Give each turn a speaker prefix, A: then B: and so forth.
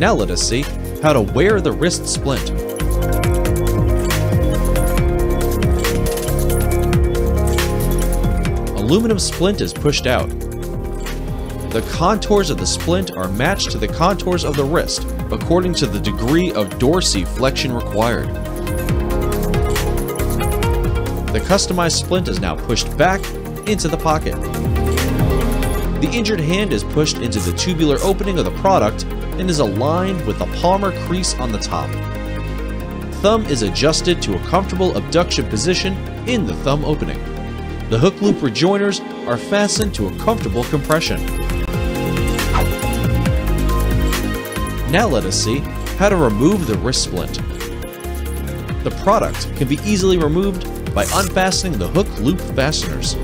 A: Now let us see how to wear the wrist splint. Aluminum splint is pushed out. The contours of the splint are matched to the contours of the wrist according to the degree of dorsiflexion required. The customized splint is now pushed back into the pocket. The injured hand is pushed into the tubular opening of the product and is aligned with the palmar crease on the top. Thumb is adjusted to a comfortable abduction position in the thumb opening. The hook loop rejoiners are fastened to a comfortable compression. Now let us see how to remove the wrist splint. The product can be easily removed by unfastening the hook loop fasteners.